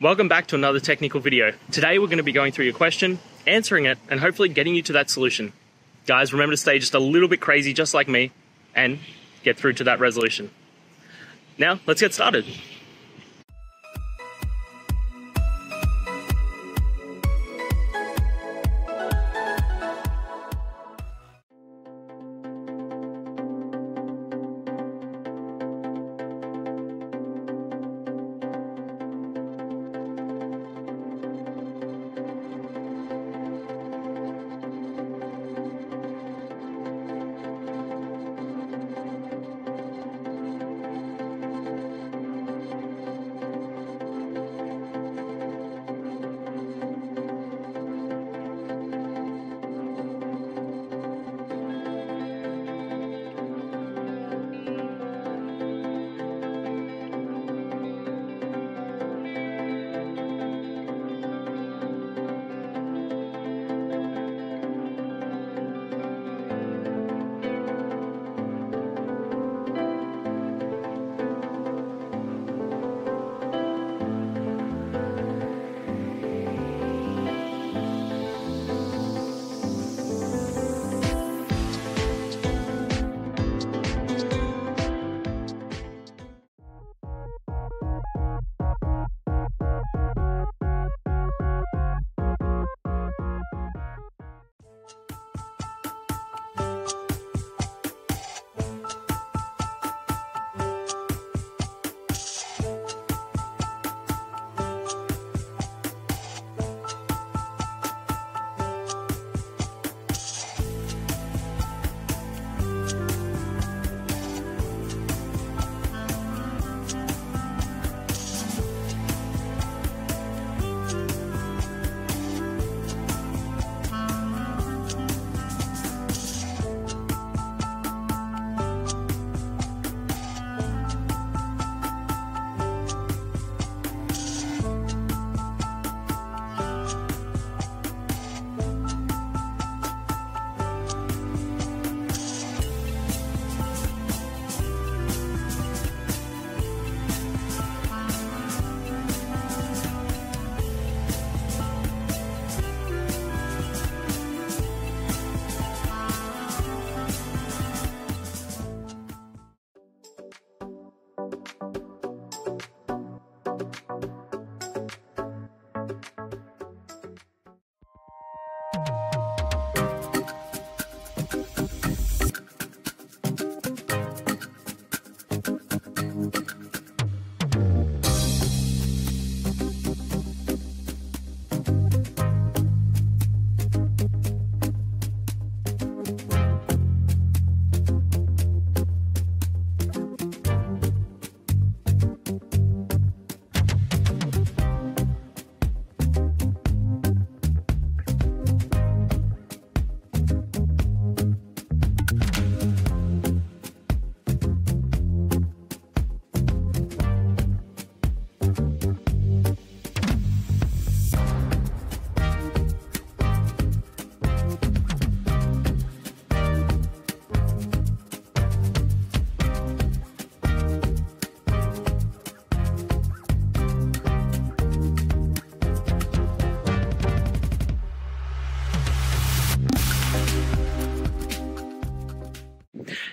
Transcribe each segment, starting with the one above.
Welcome back to another technical video. Today we're going to be going through your question, answering it, and hopefully getting you to that solution. Guys, remember to stay just a little bit crazy, just like me, and get through to that resolution. Now, let's get started.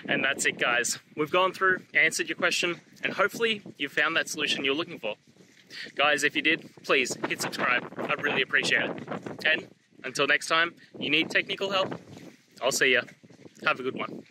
And that's it, guys. We've gone through, answered your question, and hopefully you found that solution you're looking for. Guys, if you did, please hit subscribe. I'd really appreciate it. And until next time, you need technical help, I'll see ya. Have a good one.